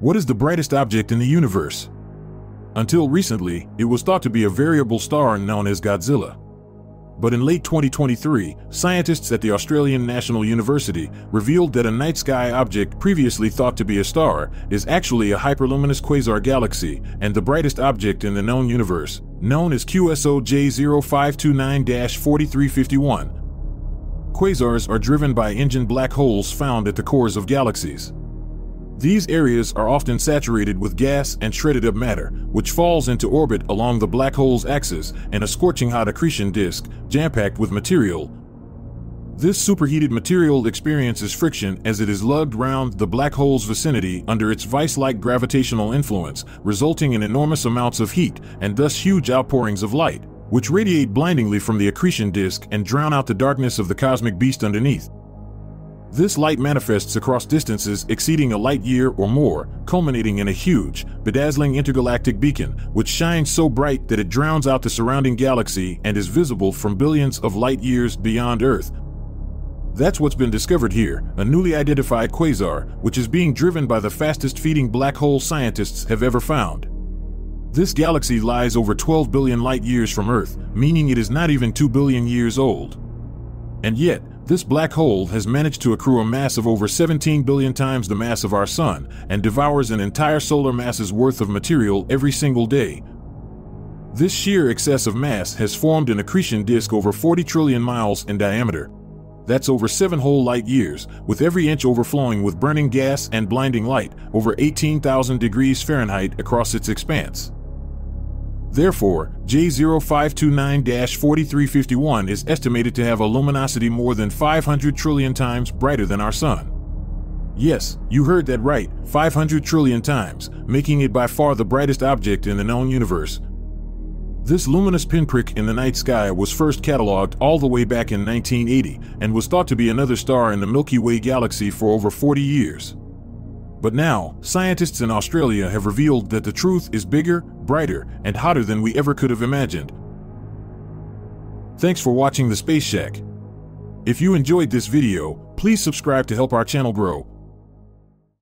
What is the brightest object in the universe? Until recently, it was thought to be a variable star known as Godzilla. But in late 2023, scientists at the Australian National University revealed that a night sky object previously thought to be a star is actually a hyperluminous quasar galaxy and the brightest object in the known universe, known as QSO J0529 4351. Quasars are driven by engine black holes found at the cores of galaxies. These areas are often saturated with gas and shredded up matter, which falls into orbit along the black hole's axis and a scorching hot accretion disk, jam-packed with material. This superheated material experiences friction as it is lugged round the black hole's vicinity under its vice-like gravitational influence, resulting in enormous amounts of heat and thus huge outpourings of light, which radiate blindingly from the accretion disk and drown out the darkness of the cosmic beast underneath. This light manifests across distances exceeding a light year or more, culminating in a huge, bedazzling intergalactic beacon, which shines so bright that it drowns out the surrounding galaxy and is visible from billions of light years beyond Earth. That's what's been discovered here, a newly identified quasar, which is being driven by the fastest feeding black hole scientists have ever found. This galaxy lies over 12 billion light years from Earth, meaning it is not even 2 billion years old. And yet, this black hole has managed to accrue a mass of over 17 billion times the mass of our Sun and devours an entire solar mass's worth of material every single day. This sheer excess of mass has formed an accretion disk over 40 trillion miles in diameter. That's over 7 whole light years, with every inch overflowing with burning gas and blinding light, over 18,000 degrees Fahrenheit across its expanse. Therefore, J0529-4351 is estimated to have a luminosity more than 500 trillion times brighter than our Sun. Yes, you heard that right, 500 trillion times, making it by far the brightest object in the known universe. This luminous pinprick in the night sky was first cataloged all the way back in 1980 and was thought to be another star in the Milky Way galaxy for over 40 years. But now, scientists in Australia have revealed that the truth is bigger, brighter, and hotter than we ever could have imagined. Thanks for watching the Space Shack. If you enjoyed this video, please subscribe to help our channel grow.